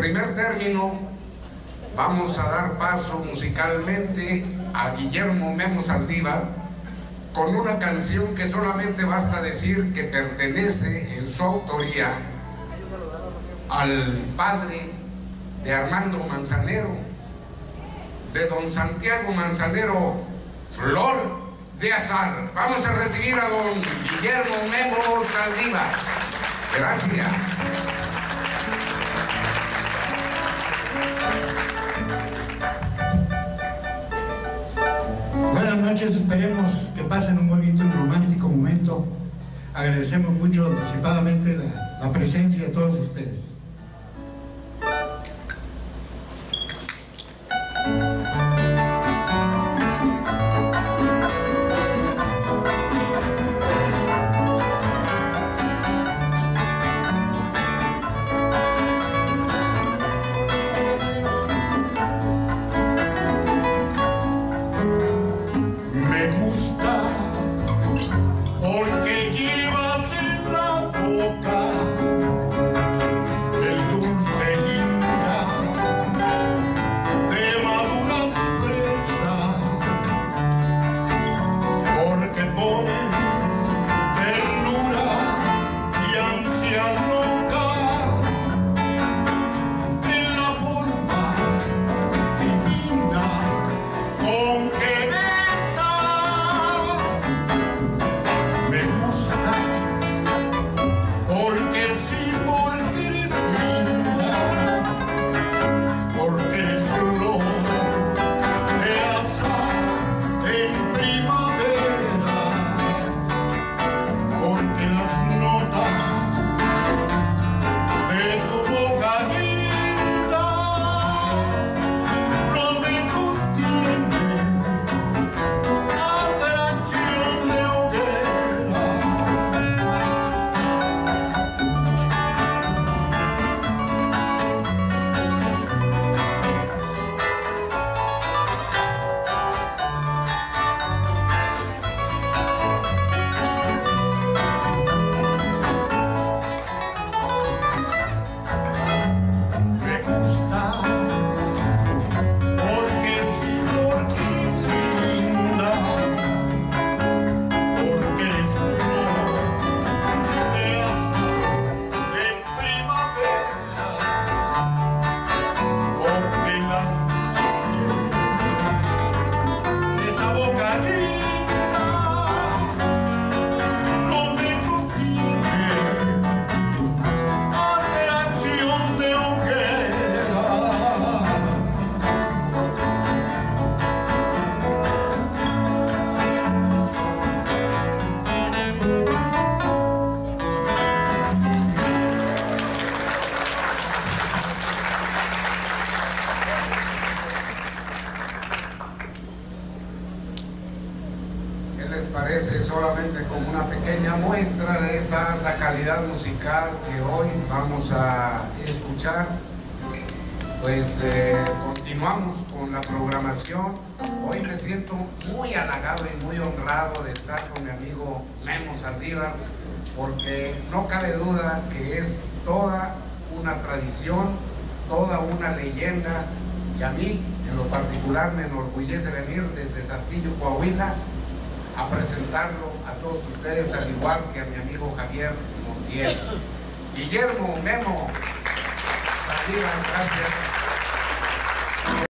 primer término, vamos a dar paso musicalmente a Guillermo Memo Saldívar con una canción que solamente basta decir que pertenece en su autoría al padre de Armando Manzanero, de don Santiago Manzanero, Flor de Azar. Vamos a recibir a don Guillermo Memo Saldívar. Gracias. Noches, esperemos que pasen un bonito y romántico momento. Agradecemos mucho anticipadamente la, la presencia de todos ustedes. Solamente como una pequeña muestra de esta alta calidad musical que hoy vamos a escuchar. Pues eh, continuamos con la programación. Hoy me siento muy halagado y muy honrado de estar con mi amigo Memo Saldívar, porque no cabe duda que es toda una tradición, toda una leyenda, y a mí en lo particular me enorgullece venir desde Saltillo, Coahuila, a presentarlo a todos ustedes, al igual que a mi amigo Javier Montiel. Guillermo Memo, gracias.